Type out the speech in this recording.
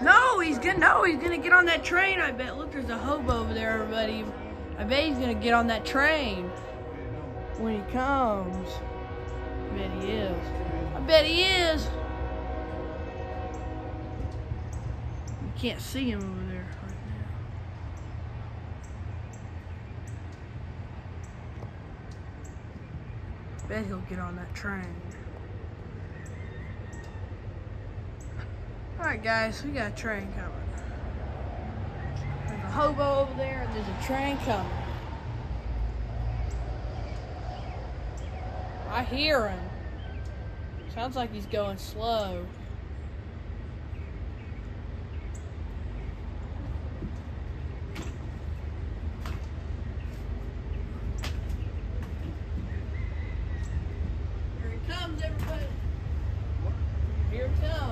No, he's gonna no, he's gonna get on that train. I bet. Look, there's a hobo over there, everybody. I bet he's gonna get on that train when he comes. I bet he is. I bet he is. You can't see him over there right now. Bet he'll get on that train. Alright guys, we got a train coming. There's a hobo over there and there's a train coming. I hear him. Sounds like he's going slow. Here he comes, everybody. Here he comes.